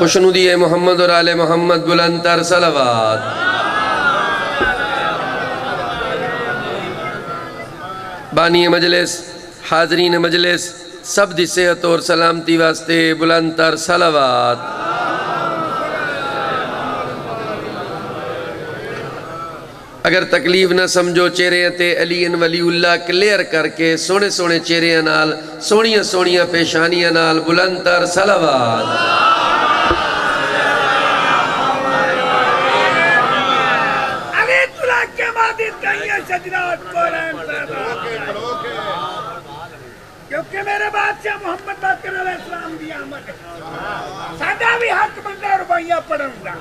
खुशनुदी मोहम्मद और आले मोहम्मद बुलंदर सलावात। बानी मजलिस हाजरीन मजलिस, सब दी सेहत और सलामती वास्ते बुलंदर सलावात। अगर तकलीफ़ ना समझो चेहरे ते अली अन वलीउल्ला क्लियर करके सोने सोने चेहरे नाल सोनिया सोनिया पेशानियाँ नाल बुलंदर सलावात। अरे सजरात क्योंकि मेरे बादशाह मोहम्मद बाकर इस्लाम आमद साडा भी हक बनता रुपया पढ़ूँगा।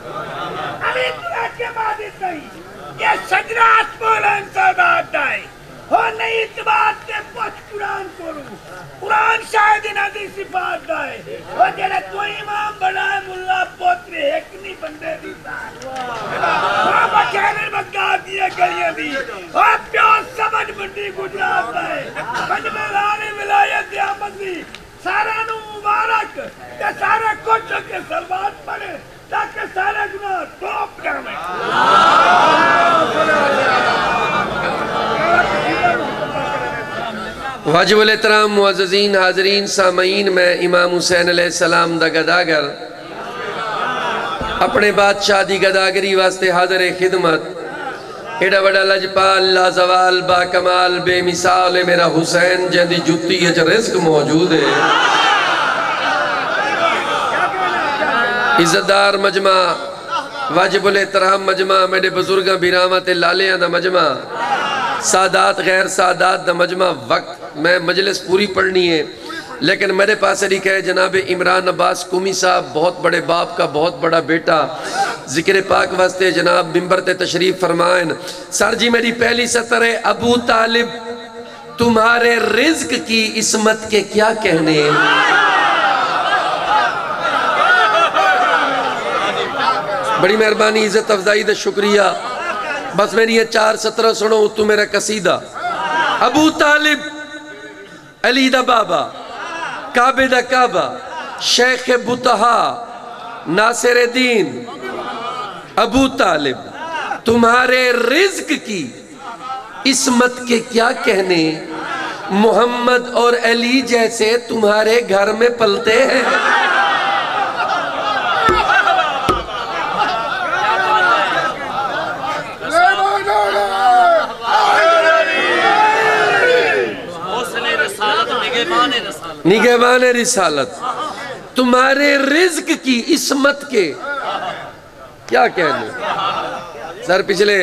अभी तुला के नहीं ये सजरात साहब आता हो। नहीं इतबार ते पुछ कुरान कोरू कुरान शायद इन्हां दी सिफात दाई हो। जेड़ा तू इमाम बनाए मुल्ला पोतरे एक नहीं बंदे दी। साथ बाबा कहने दिए गलियाँ दी। ओ प्यो समझ मंडी गुजरात है। पंज विलायत दी आमद सारा नु मुबारक। ते सारे कुछ के सलवात पड़े ताकि सारे गुनाह टॉप जावे वाजिबुल एहतराम मुअज़्ज़ीन हाजरीन, सामईन, मैं इमाम हुसैन सलाम दा गदागर। अपने बादशाह दी गदागरी वास्ते हाजिर खिदमत। एडा बड़ा लजपाल, लाजवाल, बाकमाल, बेमिसाल है मेरा हुसैन, जंदी जुत्ती च रिस्क मौजूद है। इज्जतदार मजमा वाजिबुल एहतराम मजमा, मेरे बुज़ुर्ग ते लालियाँ दा मजमा, सादात, गैर सादात दा मजमा, वक्त मैं मजलिस पूरी पढ़नी है। लेकिन मेरे पास लिखा है जनाब इमरान अब्बास कुमी साहब, बहुत बड़े बाप का बहुत बड़ा बेटा। ज़िक्र पाक वास्ते जनाब बिम्बर ते तशरीफ़ फरमाएन, सर जी मेरी पहली सतर है अबू तालिब, तुम्हारे रिज्क की इसमत के क्या कहने बड़ी मेहरबानी, इज़्ज़त, अफजाई दा शुक्रिया। बस मेरी ये चार सत्रह सुनो, तू मेरा कसीदा। अबू तालिब अली दा बाबा काबे दा काबा शेख बुतहा नासिर दीन अबू तालिब तुम्हारे रिज्क की इसमत के क्या कहने? मोहम्मद और अली जैसे तुम्हारे घर में पलते हैं। निगहबान रिसालत। तुम्हारे रिज्क की इसमत के। क्या कहने सर पिछले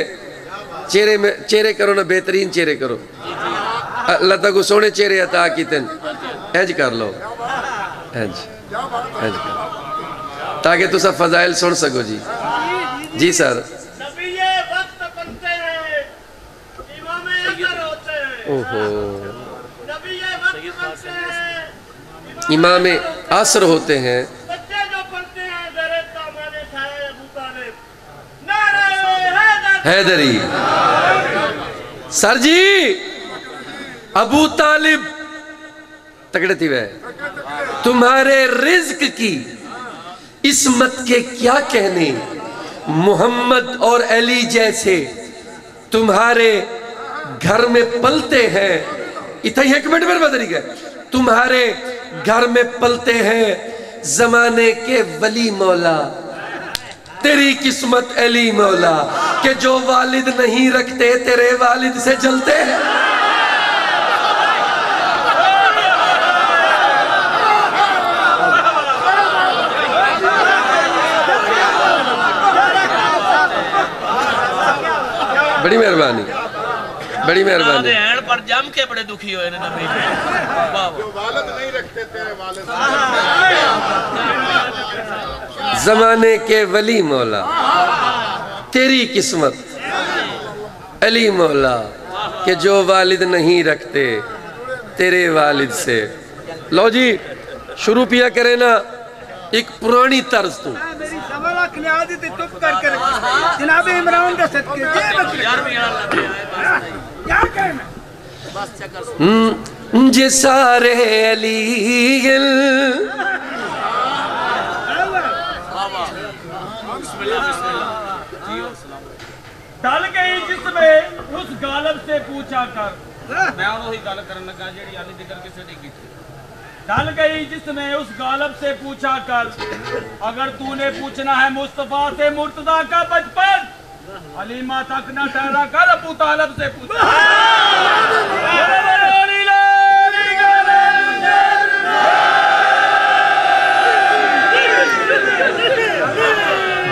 चेहरे में चेहरे करो ना बेहतरीन चेहरे करो। अल्लाह तक सोने चेहरे अता की तेन। एज कर लो। एज एज कर। ताकि तुसा फजाइल सुन सको जी। जी सर। ओहो नबी ये वक्त बनते हैं इमाम आसर होते हैं। हैं Haider. Sir ji Abu Talib तगड़े थी वह तुम्हारे रिज्क की इसमत के क्या कहने? मोहम्मद और अली जैसे तुम्हारे घर में पलते हैं। इतना एक मिनट में बदल गए तुम्हारे घर में पलते हैं, जमाने के वली मौला। तेरी किस्मत अली मौला, के जो वालिद नहीं रखते, तेरे वालिद से जलते हैं। बड़ी मेहरबानी बड़ी मेहरबानी। पर जम के बड़े दुखी होए ने नबी। वाह जमाने के वली मौला तेरी किस्मत। अली मौला के जो वालिद नहीं रखते तेरे वालिद से। लो जी शुरू पिया करे ना एक पुरानी तर्ज तू। ते जनाब इमरान के जे सारे अली वाह वाह बिस्मिल्लाह बिस्मिल्लाह जियो सलाम टल गई जिसमें उस गालब से पूछा कर मैं ਹੁਣ ਉਹੀ ਗੱਲ ਕਰਨ ਲੱਗਾ ਜਿਹੜੀ ਆਲੀ ਜ਼ਿਕਰ ਕਿਸੇ ਨੇ ਕੀਤੀ टल गई जिसमें उस गालब से पूछा कर अगर तूने पूछना है मुस्तफा से मुर्तदा का बचपन अलीमा तक न ठहरा कर, अबू तालब से पूछा।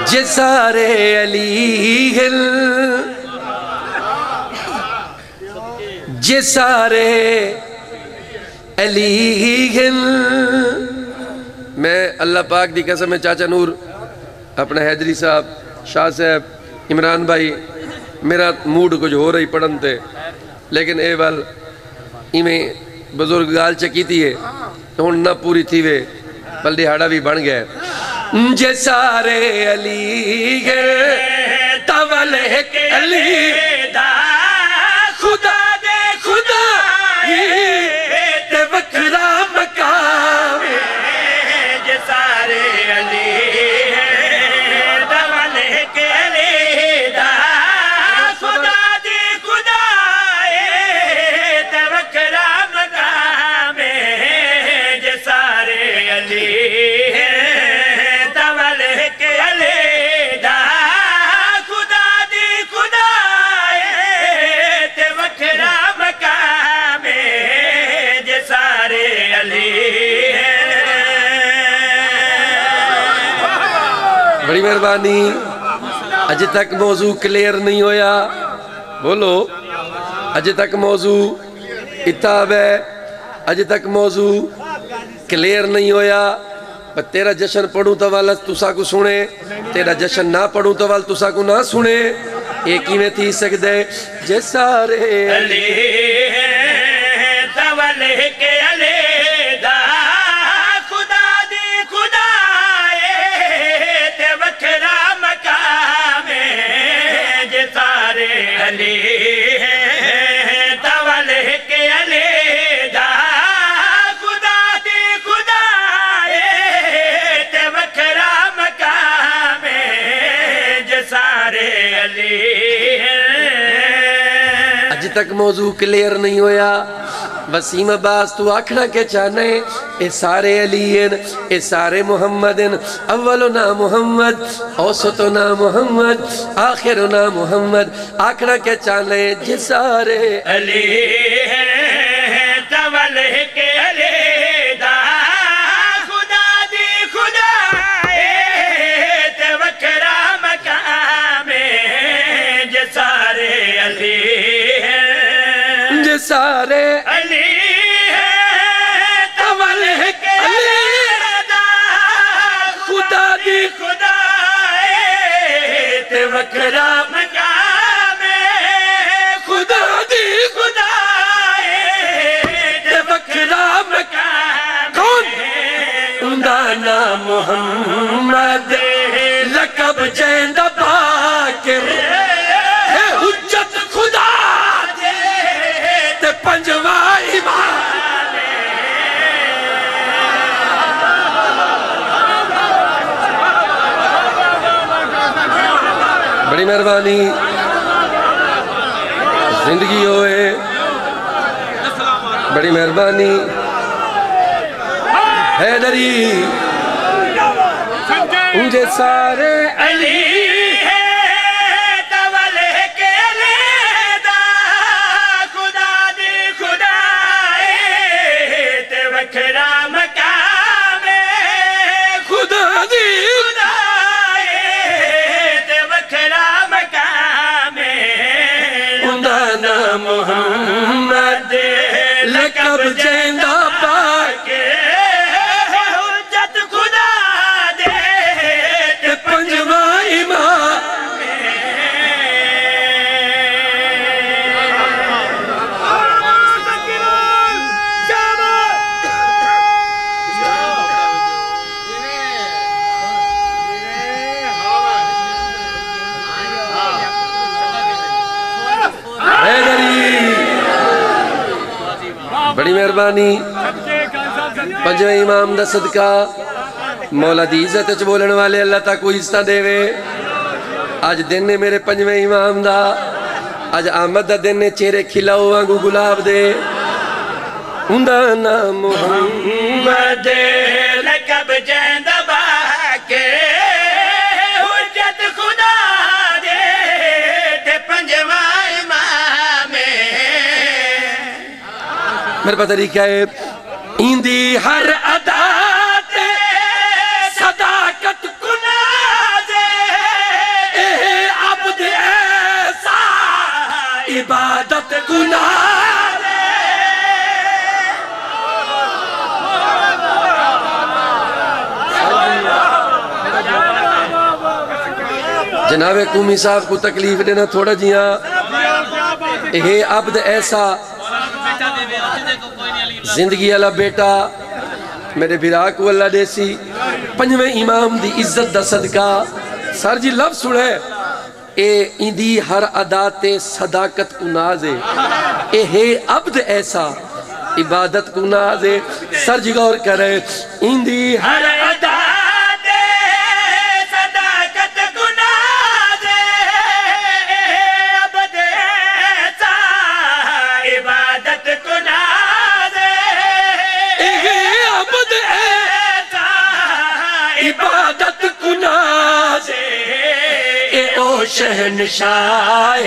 जे सारे अली हिल, जे सारे अली हिल। मैं अल्लाह पाक दी कसम है, चाचा नूर, अपना हैदरी साहब, शाह साहब इमरान भाई, मेरा मूड कुछ हो रही पढ़न ते, लेकिन ए वाल इवें बुज़ुर्ग गाल चकी थी है तो ना पूरी थी वे बल दिहाड़ा भी बन गया जे सारे अली है तवल अली। बड़ी मेहरबानी। अज तक मौजू क्लियर नहीं होया। बोलो। अज तक मौजू इताब है। अज तक मौजू क्लियर नहीं होया। पर तेरा जश्न पढ़ू तो वाल तुसा को सुने। तेरा जश्न ना पढ़ू तो वाल तुसा को ना सुने। ये किवें थी सकदे? जे सारे अली। तवल के अले खुदा खुदा जे सारे अली तक मौजू क्लियर नहीं होया। वसीम अब्बास, तू आखना के है? ये सारे अली ये सारे मुहम्मदन, अव्वलो ना मुहम्मद, औसतो ना मुहम्मद, आखिर ना मुहम्मद। आखना के चाहने जे सारे अली तवल कमल खुदा खुदा दुदा खुद तुदा नाम रकब मेहरबानी। ज़िंदगी होए। बड़ी मेहरबानी। हैदरी। मुझे सारे मोहम्मद लकब जैंदा बड़ी मेहरबानी पंजवें इमाम दा सदका मौला दी इज़्ज़त च बोलन वाले अल्लाह तक कोई हिस्सा देवे अज दिन ने मेरे पंजवें इमाम दा अज आमद दा दिन ने चेहरे खिलाओ वांगू गुलाब दे उंदा नाम मोहम्मद लकब मेरे पास तरीका है। इंदी हर जनाब कुमी साहब को तकलीफ़ देना थोड़ा जिया। ये अब्द ऐसा बेटा देवे जिंदे को कोई नहीं अली ज़िंदगी वाला बेटा, मेरे बिरा को अल्लाह देसी, पंजवें इमाम दी इज़्ज़त दा सदका। सर जी लफ सुने। ए इंदी हर अदा ते सदाकत को नाज ए, है अब्द ऐसा, इबादत को नाजे सर जी, गौर करे। इंदी हर शहनशाह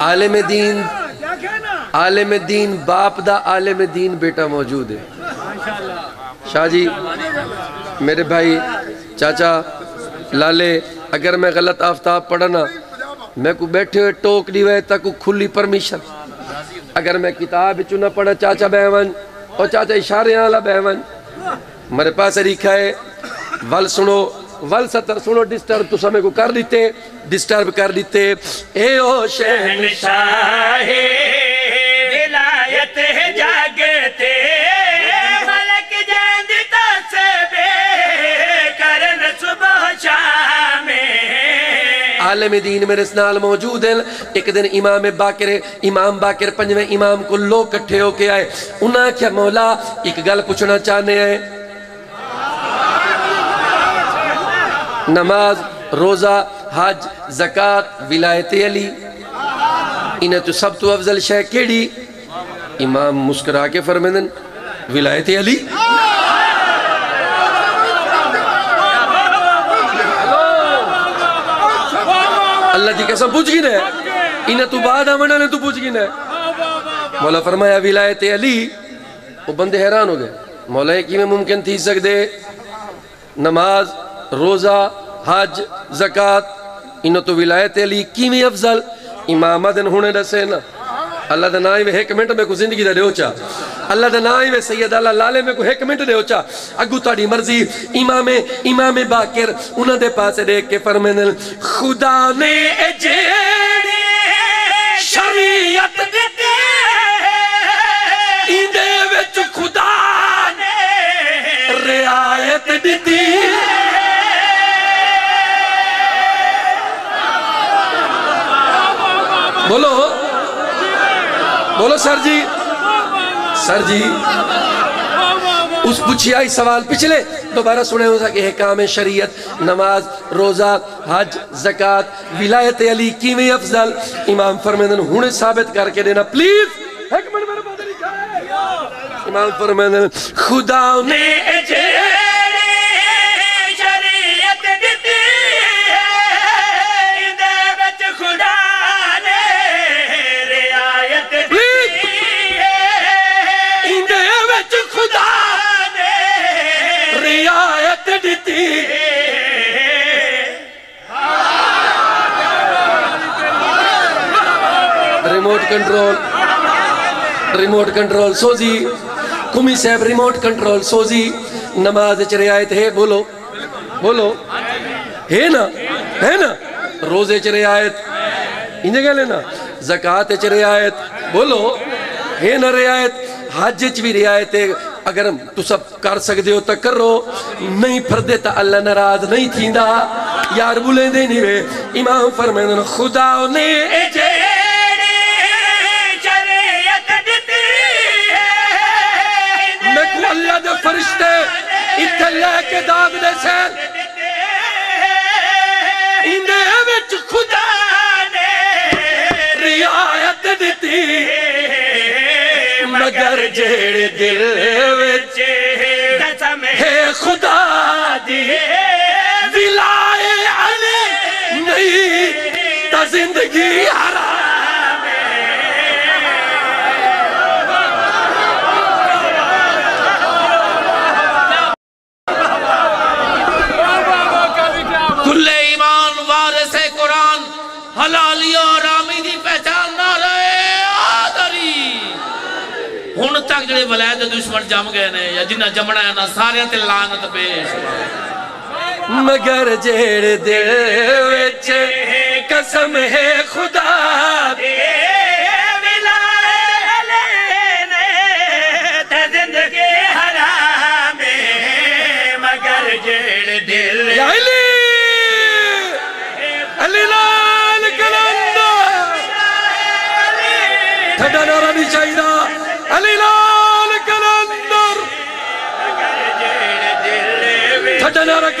आलिम दीन आलिम दीन, बाप दा आलिम दीन बेटा मौजूद है। शाह जी, मेरे भाई, चाचा, लाले, अगर मैं गलत आफ्ताब पढ़ना मैं को बैठे हुए टोक दी हुए तक खुली परमिशन। अगर मैं किताब चु न पढ़ा, चाचा बहवन, और चाचा इशारे वाला बहवन, मेरे पास तरीका है, वल सुनो वल सतर सुनो डिस्टर्ब तो समय को कर देते डिस्टर्ब कर देते। ए ओ जागते शाम। आलम दीन मेरे नाल मौजूद हैं, एक दिन इमाम बाकिर इमाम बाकिर पंजवें इमाम को लोग इकट्ठे होके आए। उन्हें आख्या, मौला, एक गल पूछना चाहने हैं नमाज़, रोजा, हज, जक़ात, विलायत अली। इन्हें तो सब तो अफजल शह केड़ी? इमाम मुस्कुरा के फरमेंदन, विलायत अली। अल्लाह की कसम पूछ गिन है। इन्हें तू बाद आमना ने तू पूछ गिन मौला फरमाया, विलायत अली, वो बंदे हैरान हो गए। मौला ये किमें मुमकिन थी सकदे। नमाज़, रोजा हज, जक़ात इन तो विलायत अली किमें अफजल, इमाम हुने दसे ना। अल्लाह नाम ही एक मिनट में को ज़िंदगी दा देओ चा। अल्लाह नाम ही सैयद अल्लाह लाले में को एक मिनट देओ चा। अगू ताड़ी मर्ज़ी, इमाम इमाम बाकिर, उन्हां दे पासे देख के फरमाने खुदा ने खुदा ने रियायत दिती बोलो। बोलो, सर जी। सर जी, उस पूछी आई सवाल पिछले, दोबारा सुने हो सके है काम शरीयत, नमाज़, रोजा, हज, जक़ात, विलायत अली किवें अफजल, इमाम फरमेंदन हुने साबित करके देना, प्लीज़। है इमाम फरमेंदन, खुदा ने कंट्रोल रिमोट कंट्रोल सोजी कुमी साहब रिमोट कंट्रोल सोजी नमाज़ च रियायत है बोलो बोलो है ना है ना रोज़े च रियायत इंज गल ना जक़ात च रियायत बोलो है ना रियायत हज च भी रियायत है अगर तुस कर सकते हो तो करो नहीं फरदे तो अल्लाह नाराज़ नहीं थींदा यार बुलेंदे नहीं वे इमाम फरमाइन खुदा ने मैं दे फरिश्ते इत्थे लेके दाग दे सैन इंदे विच खुदा ने रियायत दिती मगर जेड़े दिल विच है खुदा दी विलाए अली नहीं ता जिंदगी हराम तक जोड़े वलैद दुश्मन जम गए ने जिन्हें जमना है ना सारे ते लानत पेश मगर जेड़े दिल कसम है खुदा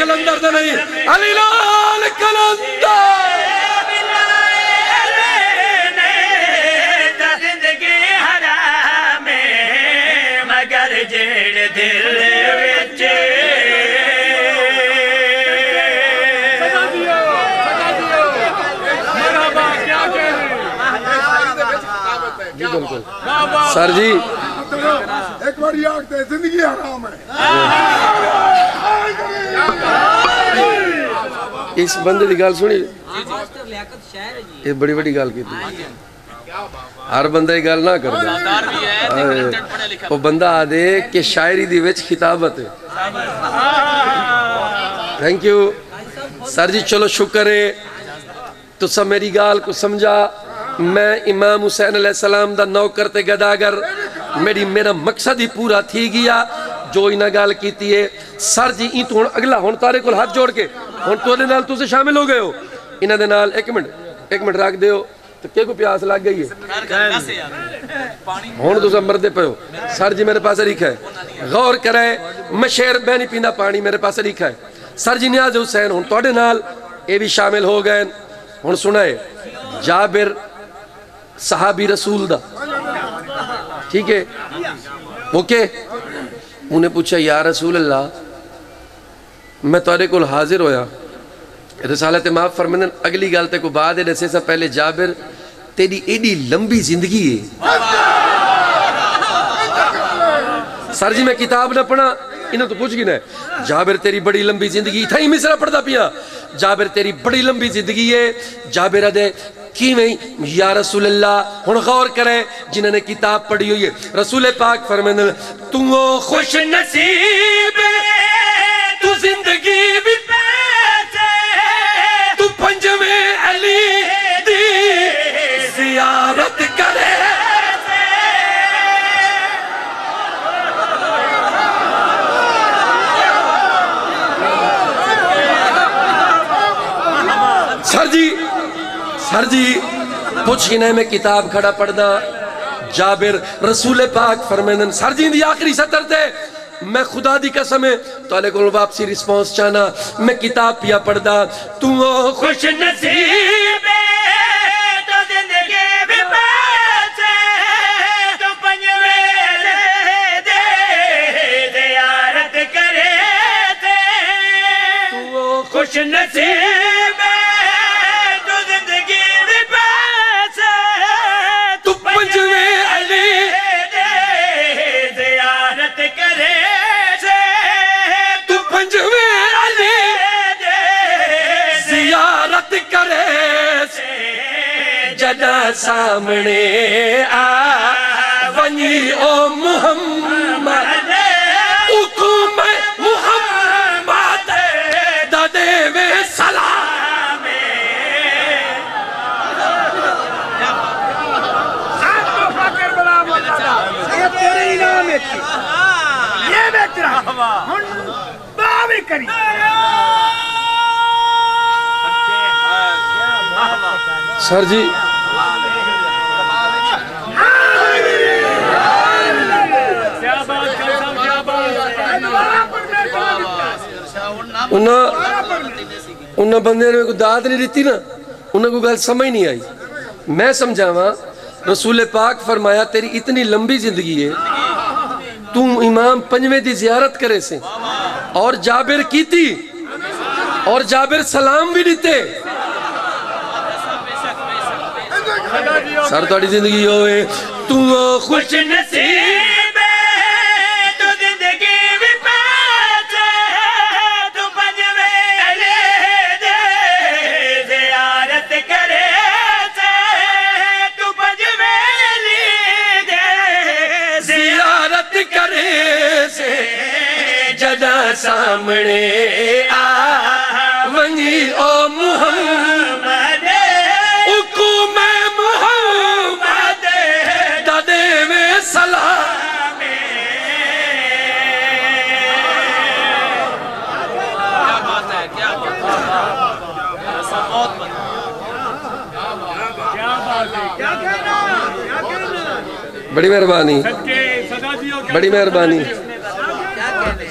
कलंदर तो नहीं। अली लाल कलंदर। मगर जेड़ दिल बिल्कुल सर जी। एक बार ज़िंदगी हराम है। इस बंदे की गल सुनी? ये बड़ी बड़ी गल की हर बंदा ये गल ना कर। हाँ, बंदा आ दे कि शायरी दी विच खिताबत थैंक यू सर जी चलो शुक्र है। तुसा मेरी गाल को समझा। मैं इमाम हुसैन अलैहिस्सलाम का नौकर ते गदागर। मेरी मेरा मकसद ही पूरा थी गया। ਜੋ ਇਹਨਾਂ ਗੱਲ ਕੀਤੀ ਏ, ਸਰ ਜੀ, ਇਹ ਤੋਂ ਅਗਲਾ, ਹੁਣ ਤਾਰੇ ਕੋਲ ਹੱਥ ਜੋੜ ਕੇ, ਹੁਣ ਤੁਹਾਡੇ ਨਾਲ ਤੁਸੀਂ ਸ਼ਾਮਿਲ ਹੋ ਗਏ ਹੋ। ਇਹਨਾਂ ਦੇ ਨਾਲ 1 ਮਿੰਟ 1 ਮਿੰਟ ਰੱਖ ਦਿਓ, ਤੇ ਕਿ ਕੋ ਪਿਆਸ ਲੱਗ ਗਈ ਹੈ ਹੁਣ ਤੁਸੀਂ ਅੰਮ੍ਰਿਤ ਪਿਓ ਸਰ ਜੀ, ਮੇਰੇ ਪਾਸ ਲਿਖਿਆ ਹੈ, ਗੌਰ ਕਰੇ ਮੈਂ ਸ਼ੇਰ ਪੀਂਦਾ ਪਾਣੀ ਮੇਰੇ ਪਾਸ ਲਿਖਿਆ ਹੈ। ਸਰ ਜੀ, ਨਿਆਜ਼ ਹੁਸੈਨ ਹੁਣ ਤੁਹਾਡੇ ਨਾਲ, ਇਹ ਵੀ ਸ਼ਾਮਿਲ ਹੋ ਗਏ। ਹੁਣ ਸੁਣਾਏ ਜਾਬਿਰ ਸਹਾਬੀ ਰਸੂਲ ਦਾ। ਠੀਕ ਹੈ ਓਕੇ? उन्हें पूछा, या रसूल अल्लाह मैं तेरे को हाजिर होया। रसालत माफ़ फरमंद अगली गल ते को बाद दसे सा पहले जाबिर, तेरी एडी लंबी ज़िंदगी है सर जी, मैं किताब न पढ़ा इन्हें तो पूछ गिना जाबिर तेरी बड़ी लंबी ज़िंदगी था ही मिसरा पढ़ता पिया। जाबिर तेरी बड़ी लंबी ज़िंदगी है जाबिर अदे किवें या रसूल अल्लाह हुन गौर करे जिन्होंने किताब पढ़ी हुई है रसूल पाक फरमाने तू खुश नसीब कुछ में किताब खड़ा पढ़ना जाबिर रसूल पाक फरमेंदन सर जी दी आखिरी सतर थे मैं खुदा दी कसम है तोले को वापसी रिस्पांस चाहना, मैं किताब पिया पढ़दा। तू खुश नसीब जदा सामने आ वञी ओ मुहम्मद। सलाम। ये तेरे इनाम है। ये बावी करी। सर जी क्या बात कर साहब क्या बात दोबारा पढ़ने का ਉਹਨਾਂ ਉਹਨਾਂ ਬੰਦਿਆਂ ਨੇ ਕੋਈ ਦਾਤ ਨਹੀਂ ਦਿੱਤੀ ਨਾ ਉਹਨਾਂ ਕੋਈ ਗੱਲ ਸਮਝ ਨਹੀਂ ਆਈ ਮੈਂ ਸਮਝਾਵਾਂ रसूल पाक फरमाया तेरी इतनी लंबी जिंदगी है तू इमाम पंजवे दी जियारत करे से और जाबिर की थी और जाबिर सलाम भी दिते सर थोड़ी जिंदगी होए तू खुश नसीब सामने आ वही ओ मुहम्मद। हुकुम मुहम्मद। दादे में सलाम बड़ी मेहरबानी। बड़ी मेहरबानी।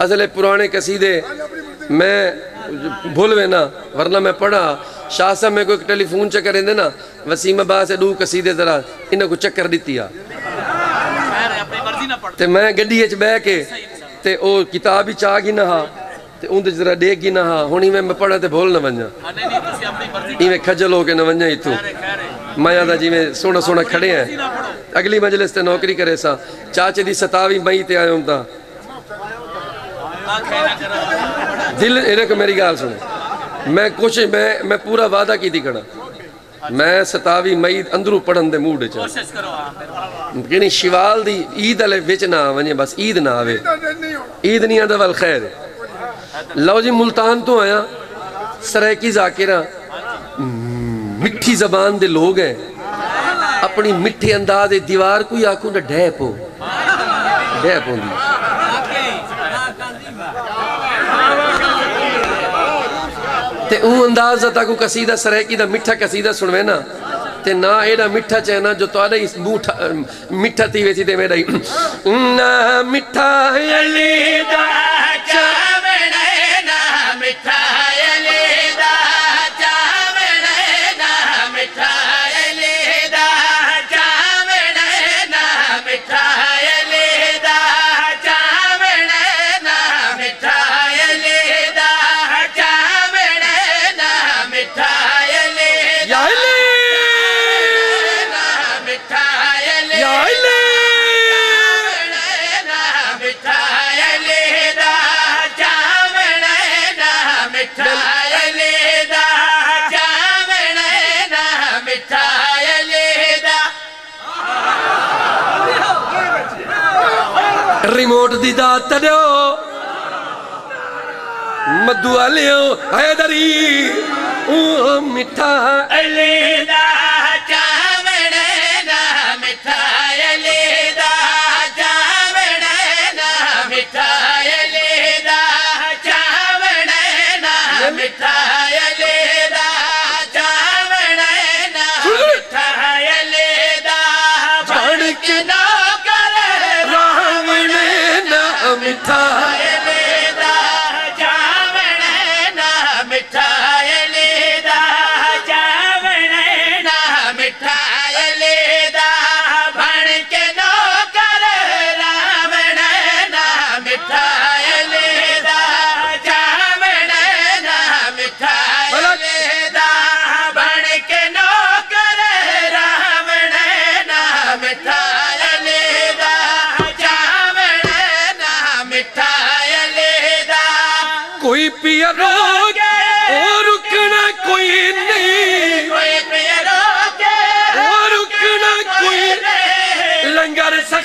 असल पुराने कसीदे मैं भूल वे ना वरना मैं पढ़ा शाह साहब में को एक टेलीफोन चक्कर रेंदे ना वसीम अब्बास से डू कसीदे जरा इन्हें को चक्कर दिती आ ते मैं गड्डी च बह के ते ओ किताब ही चाह गी ना हा ते उंदे च जरा डेग गी ना हा हुनी मैं मैं पढ़ा ते भूल ना वंजा इवें खजल हो के ना वंजा इथों माया दा जिवें सोना सोना खड़े हैं अगली मजलिस ते नौकरी करे सा चाचे दी सतावी मई ते आयो ता दिल इहने मेरी गाल सुने। मैं कुछ मैं मैं पूरा वादा की खड़ा मैं सतावी मई अंदरू पढ़न दे मूड च। शिवाल दी ईद वाले विच ना वने बस ईद ना आवे। ईद नहीं आंदा वल खैर। लो जी मुल्तान तो आया। सरायकी जाकिरा मिठी जबान दे लोग हैं। अपनी मिठे अंदाज दीवार कोई आखू ना डैप हो डैप होंदी ते ऊ अंदाज दा ताकू कसीदा सरायकी दा मिठा कसीदा सुनवे ना ते ना एड़ा मिठा चैना जो तुआडे इस मुँह ठा- मिठा थी वेसी ते मेरा ही ना मिठा अली रिमोट दी दात दियो लियो आलियो हैदरी ओ मिठा मिठाई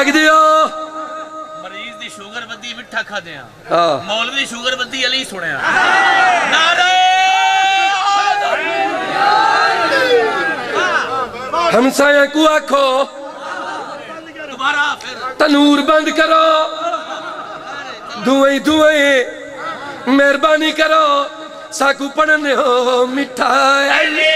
ਲੱਗਦੇ ਹੋ ਮਰੀਜ਼ ਦੀ ਸ਼ੂਗਰ ਵੱਧੀ ਮਿੱਠਾ ਖਾਦੇ ਆ ਮੌਲਵੀ ਦੀ ਸ਼ੂਗਰ ਵੱਧੀ ਅਲੀ ਸੁਣਿਆ ਨਾਰੇ ਹਮਸਾਇਆ ਕੋ ਆਖੋ ਦੁਬਾਰਾ ਫਿਰ ਤਨੂਰ ਬੰਦ ਕਰੋ ਦੁਵੇ ਦੁਵੇ ਮਿਹਰਬਾਨੀ ਕਰੋ ਸਾਕੂ ਪੜਨੇ ਹੋ ਮਿੱਠਾ ਅਲੀ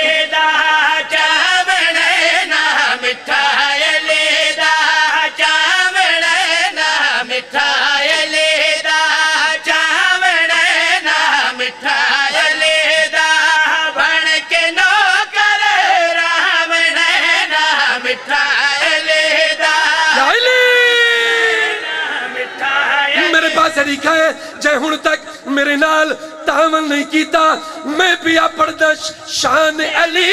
तरीका है जे हूँ तक मेरे नाल तामल नहीं किया मैं पिया पढ़दा शान अली।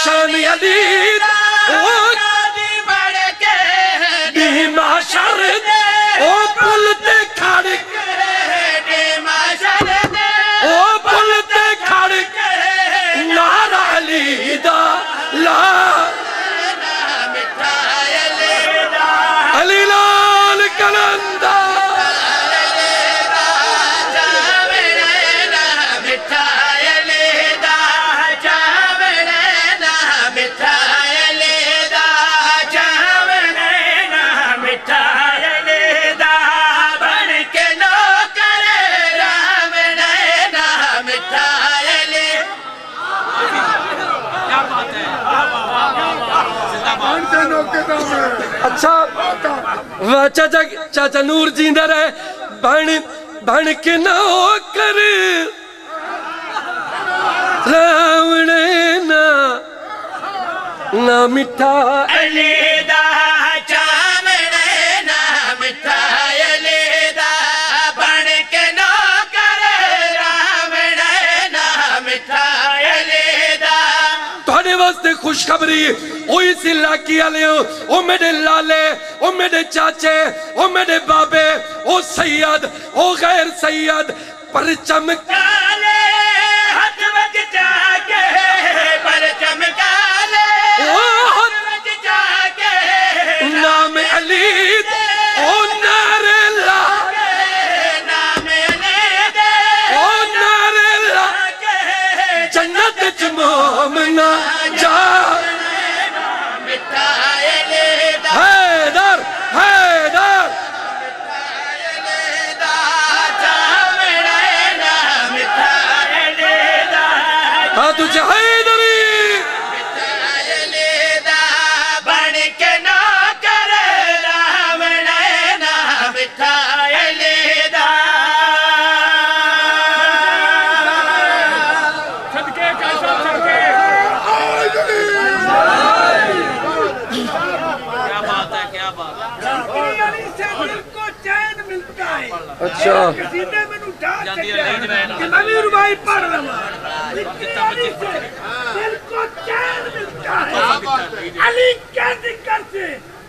शान अली। अच्छा। वा चाचा चाचा नूर जींदा रहे बण बण के ना हो कर रावण ना। ना मिठा। अली। खुशखबरी ओई सिला किया ले ओ मेरे लाले ओ मेरे चाचे ओ मेरे बाबे ओ सैयद ओ गैर सैयद परचम काले हाथ वज जाके परचम काले ओ हाथ वज जाके नाम अली है अच्छा कसीदे में उठा ਜਾਂਦੀ ਹੈ ਲੈ ਜਵੈਨ कि मैं भी रुबाई पढ़ रहा दिल को चैन मिलता है अली के जिक्र से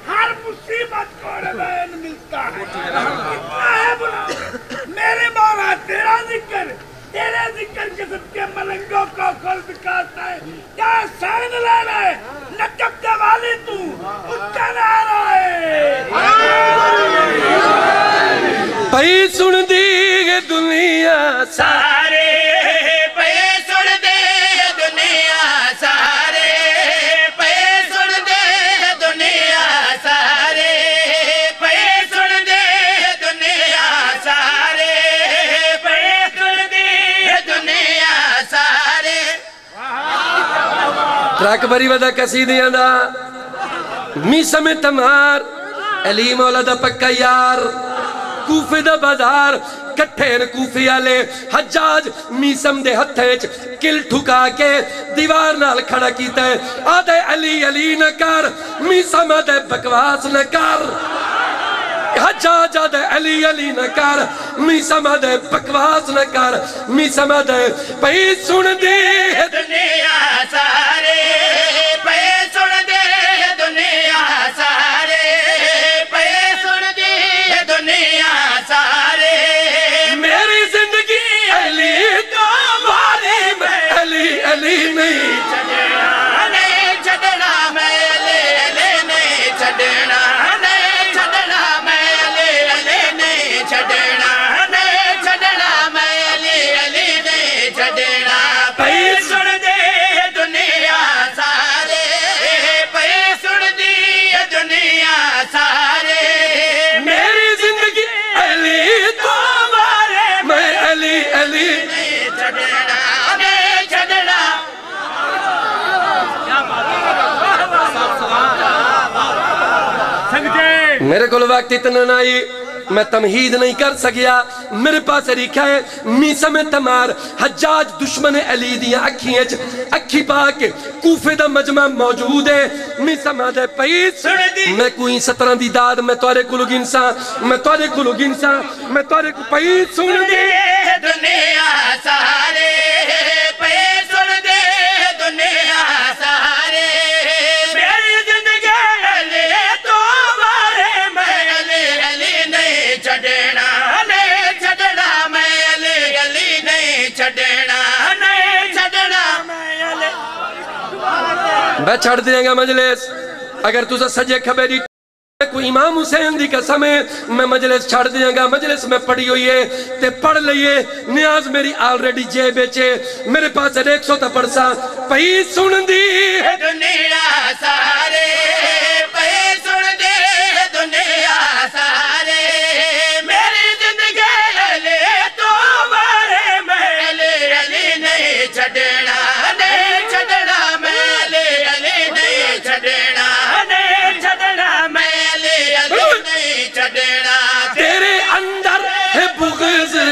हर मुसीबत को रवैन मिलता है कितना है बुरा मेरे मौला तेरा जिक्र तेरे जिक्र के सबके मलंगों को खुल दिखाता है क्या सहन लेना है भरी वदा कसीदियाँ दा। मीसम तमार, अली मौला दा पक्का यार, कूफे दा बाज़ार हजाज मीसम दे च किल ठुका के दीवार नाल खड़ा कीता है। अली अली न कर मीसम बकवास न कर। हजाज आदे अली अली न कर मीसम आदे बकवास न कर। मीसम आदे भई सुन दे मेरे को वक्त इतना नहीं मैं तमहीद नहीं कर सकिया। मेरे पास लिखा है मीसम तमार हजाज दुश्मन अली दिया अखियाँ च। अखी पा कूफे दा मजमा मौजूद है। मीसम आदे पई। मैं कोई सतरां दी दाद मैं तोरे कोलो गिनसा मैं तोरे कोलो गिनसा मैं तोरे को पई सुन दे। दुनिया सारे मैं छड़ देंगा मजलिस। अगर तुझे सजे खबे दी इमाम हुसैन दी कसम है, मैं मजलिस छड़ देंगा मजलिस में पढ़ी हुई है, ते पढ़ लिए नियाज मेरी ऑलरेडी जेब बेचे मेरे पास एक सौ पड़सा पई सुन दी दुनिया सारे।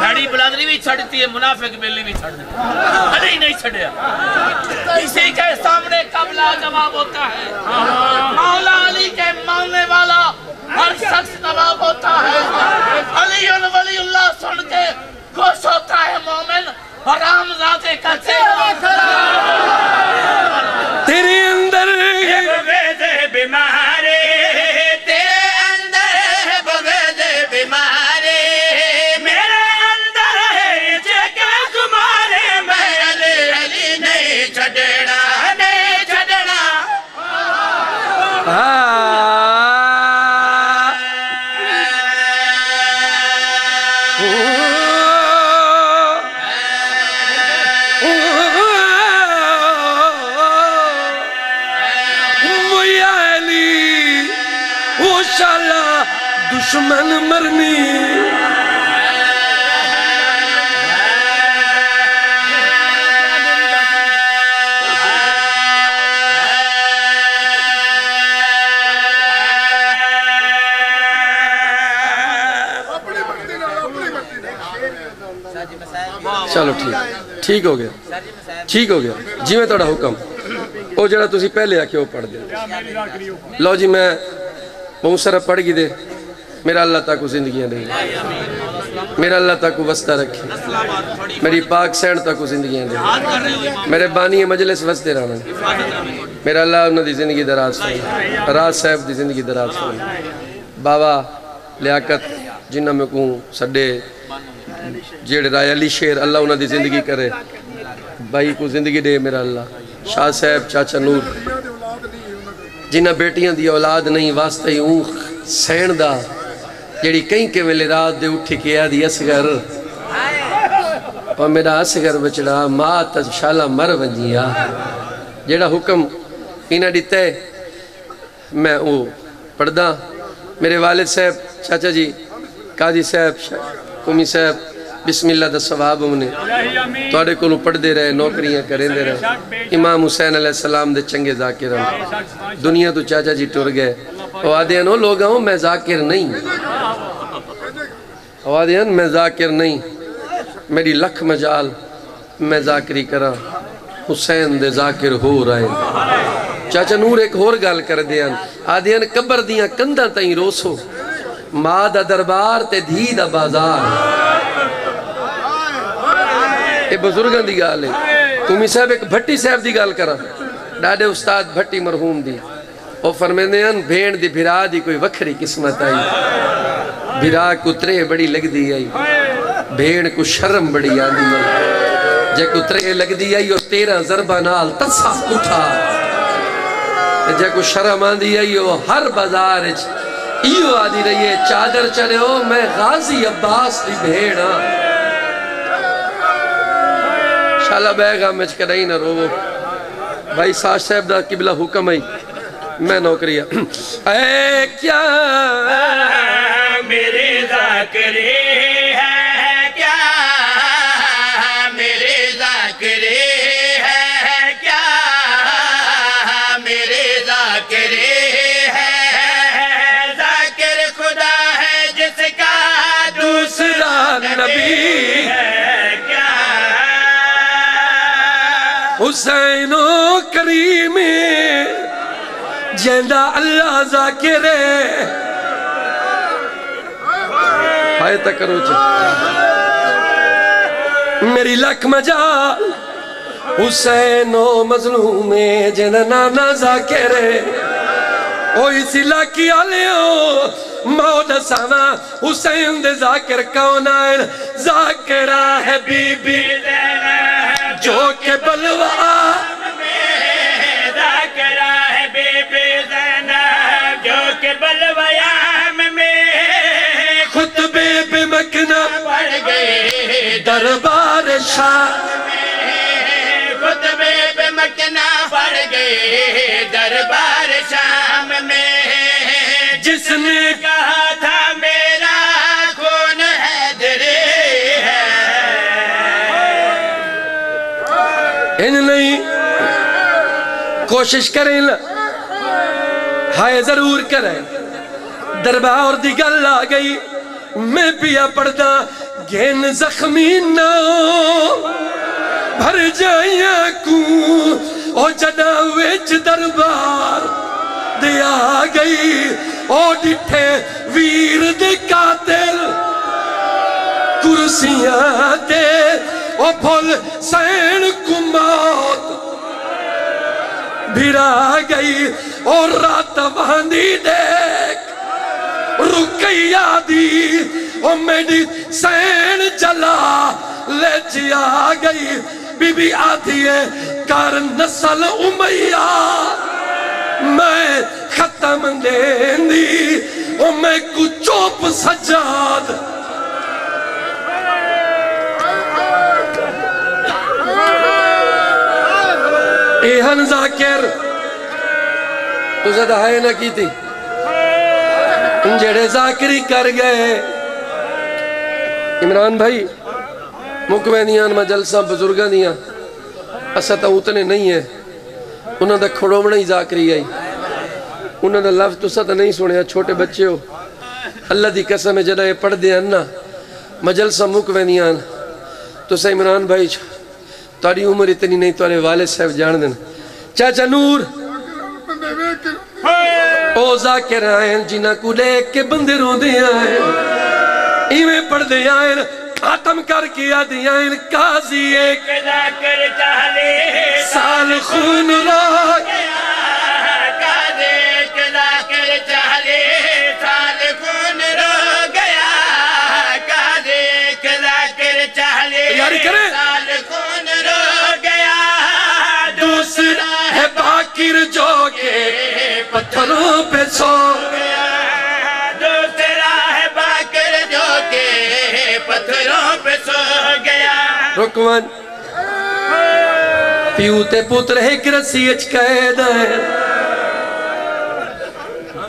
भैड़ी बलादरी भी छड़ती है, मुनाफिक बेली भी छड़ देती है अली नहीं छड़िया इसी के सामने कबला जवाब होता है। मौला अली के मानने वाला हर शख्स जवाब होता है। अली वलीउल्लाह सुन के खुश होता है मोमिन ਠੀਕ ਹੋ ਗਿਆ ਠੀਕ ਹੋ ਗਿਆ ਜਿਵੇਂ ਤੁਹਾਡਾ ਹੁਕਮ ਉਹ ਜਿਹੜਾ ਤੁਸੀਂ ਪਹਿਲੇ ਆਖਿਆ ਉਹ ਪੜ ਦਿਓ ਲਓ ਜੀ ਮੈਂ ਬਹੁਤ ਸਾਰਾ ਪੜ ਗਈ ਦੇ मेरा अल्लाह ताकू जिंदगियां दे मेरा अल्लाह ताकू वस्ता रखे मेरी पाक सैन ताकू जिंदगियां दे मेरे बानी मजलिस वसते रहना मेरा अल्लाह उन्होंने जिंदगी दराज फरमाए राज साहब की जिंदगी दराज फरमाए बाबा लियाकत जिन्ना में को सडे जेड़े राय अली शेर, अल्लाह उन्होंने ज़िंदगी करे। भाई को ज़िंदगी दे मेरा अल्लाह। शाह साहब, चाचा नूर। जिन्हें बेटिया की औलाद नहीं, वास्ते ऊख सहन का जी कई के वेले रात दे उठी के आदि असगर। मेरा असगर बचड़ा माँ तशाला मर वजी आ जोड़ा हुक्म इन्हें दिता है मैं वो पढ़दा। मेरे वालिद साहब, चाचा जी, काजी साहब कुमी साहब ਸਾਹਿਬ ਚਾਚਾ ਜੀ ਕਾਜੀ ਸਾਹਿਬ ਕੁਮੀ ਸਾਹਿਬ ਬਿਸਮਿਲ੍ਲਾ ਦਾ ਸਵਾਬ ਉਹਨੇ ਇਲਾਹੀ ਆਮੀਨ ਤੁਹਾਡੇ ਕੋਲੋਂ ਪੜਦੇ ਰਹੇ ਨੌਕਰੀਆਂ ਕਰਿੰਦੇ ਰਹੇ ਇਮਾਮ ਹੁਸੈਨ ਅਲੈਹ ਸਲਾਮ ਦੇ ਚੰਗੇ ਜ਼ਾਕਿਰ ਹਨ ਦੁਨੀਆ ਤੋਂ ਚਾਚਾ ਜੀ ਟੁਰ ਗਏ ਉਹ ਆਦੇ ਹਨ ਉਹ ਲੋਗ ਹਾਂ ਮੈਂ ਜ਼ਾਕਿਰ ਨਹੀਂ ਉਹ ਆਦੇ ਹਨ ਮੈਂ ਜ਼ਾਕਿਰ ਨਹੀਂ ਮੇਰੀ ਲੱਖ ਮਜਾਲ ਮੈਂ ਜ਼ਾਕਰੀ ਕਰਾਂ ਹੁਸੈਨ ਦੇ ਜ਼ਾਕਿਰ ਹੋ ਰਹੇ ਨੇ। ਚਾਚਾ ਨੂਰ ਇੱਕ ਹੋਰ ਗੱਲ ਕਰਦੇ ਹਨ ਆਦੇ ਹਨ ਕਬਰ ਦੀਆਂ ਕੰਧਾਂ ਤਾਈਂ ਰੋਸੋ ਮਾਂ ਦਾ ਦਰਬਾਰ ਤੇ ਧੀ ਦਾ ਬਾਜ਼ਾਰ ये बुज़ुर्गों की गल है। तुम्हें साहब एक भट्टी साहब की गल करा। डाडे उस्ताद भट्टी मरहूम दी। और फरमेंदे भेण की बिरा की कोई वक्री किस्मत आई। बिरा कुतरे बड़ी लगती आई। भेण को शर्म बड़ी आई। जे कुतरे लगती आई और तेरह जरबा नाल तस्सा उठा। जे को शर्म आती आई और हर बाज़ार इो आदि रही है, चादर चले मैं गाजी अब्बास की भेड़ हाँ ਹਾਂ शाला बैगा में कदई ना रोवो। भाई साज साहब का किबला हुक्म है, मैं नौकरी ऐ क्या? मेरे जाकरे है, क्या? मेरे जाकरे है, क्या? मेरे है खुदा है जिसका दूसरा नबी है। हुसैनो करीम, जेंदा अल्लाह जाकिर हाय करो मेरी लख मजाल, हुसैनो मजलूम जेंदा नाना जाकिर ओ आलियो मौद सावा, हुसैन जाकिर कौन आए जाकिरा है बीबी। बेबे ज़ैनब जो कि बलवयाम में खुतबे पे मकना पड़ गए दरबार शाह। खुतबे पे मकना पड़ गए दरबार शाम में कोशिश करें हाय, ज़रूर करें। दरबार दी गल आ गई, मैं पिया पड़दा गेन जख्मी ना भर जाया कू ओ जदा विच दरबार दे आ गई, ओ डिठे वीर दे कातिल। फुल सैन कुमात भिरा गई और रात बांधी देख। रुकैया दी, ओ मेरी सैन जला, ले जिया गई। बीबी आती है कर नस्ल उमैया। मैं खत्म देंदी ओ मैं कुछ चुप सजाद एहन जाकिर तुझे ना की थी जेड़े जाकरी कर गए इमरान भाई मुकवे दियाँ मैं जलसा बुज़ुर्गों दियाँ असा तो उतने नहीं है उन्होंने खड़ोवना ही जाकरी आई उन्होंने लफ्ज तुसा तो नहीं सुनिया छोटे बच्चे हो अल्लाह की कसम है जरा पढ़ते हैं ना मजलसा मुकवे दियाँ तुसा इमरान भाई तारी उम्र इतनी नहीं तारे वाले साहब जान देन चाचा नूर। ओ जाकिर आयन जिन्हें को लेके बंदे रोंदे आए इवे पढ़ते आए खत्म करके आदिया काजी एक। साल खून राख। करे। पत्थरों पे सो दूसरा है बाकर जो के पत्थरों पे सो गया रुकवन। ते पुत्र एक रस्सी कैद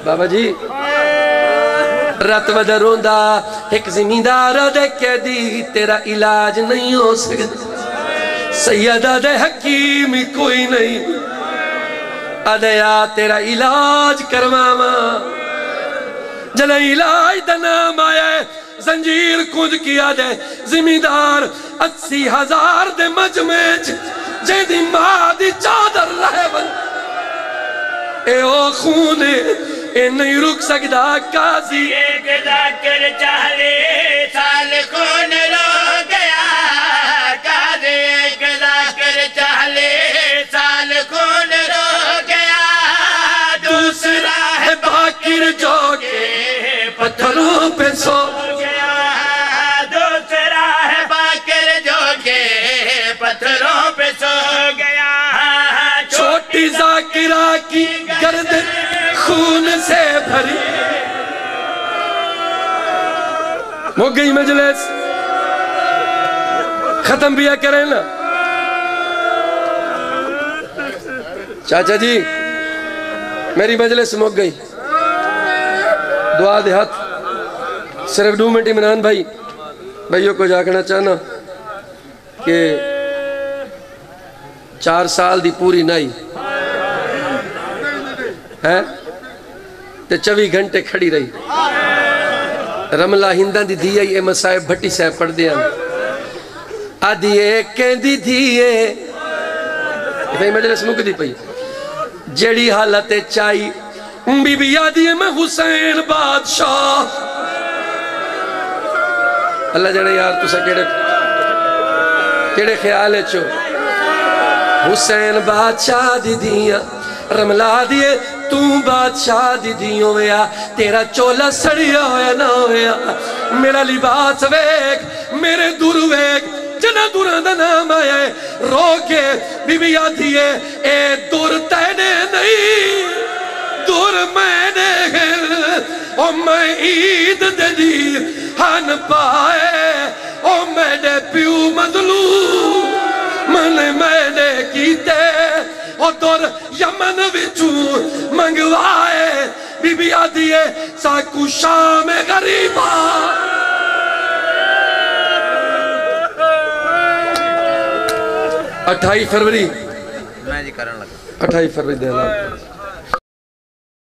बाबा जी रत वद रोंदा एक जिमींदार दे कैदी तेरा इलाज नहीं हो सकता। सैयदा दे हकीम कोई नहीं। अदया, तेरा इलाज करवावा। जल इलाज दा नाम आया जंजीर कुद किया दे जिमीदार अस्सी हज़ार दे मजमे जेदी माँ दी चादर रहे बन। ए ओ खून, ए नहीं रुक सकदा काजी। एक जाकर चाले साल कौन रो? गर्दन खून से भरी। हो गई मजलिस। खत्म भी करें ना? चाचा जी, मेरी मजलिस मुक गई। दुआ दे हाथ। सिर्फ़ दो मिनट इमरान भाई। भाइयों को जागना चाहना कि चार साल दी पूरी नाई। है? ते चौबी घंटे खड़ी रही। रमला हिंदा दी धी आई एम साहब भट्टी साहब पढ़दे हैं आदि कहंदी धीए मजलिस मुकदी पई। जेड़ी हालत चाई बीबी आदि है मैं हुसैन बादशाह। अल्लाह जड़े यार, तुसा केड़े ख्याल चो हुसैन बादशाह दी दिया रमला दिए तू बादशाह दी दी होया, तेरा चोला सड़िया होया ना होया। मेरा लिबास वेख, मेरे दुर वेख जना दुरा दा नाम आया है रो के बीबी आती है ए दुर तेने नहीं, दुर मैंने ओ मैं ईद दे दी हन पाए, ओ मेरे प्यू मदलू मने मैंने दुर यमन बिचू मंगवाए बीबी आती साकू शाम गरीबा अठाई फरवरी। मैं जी करन लगा। अठाई फरवरी दे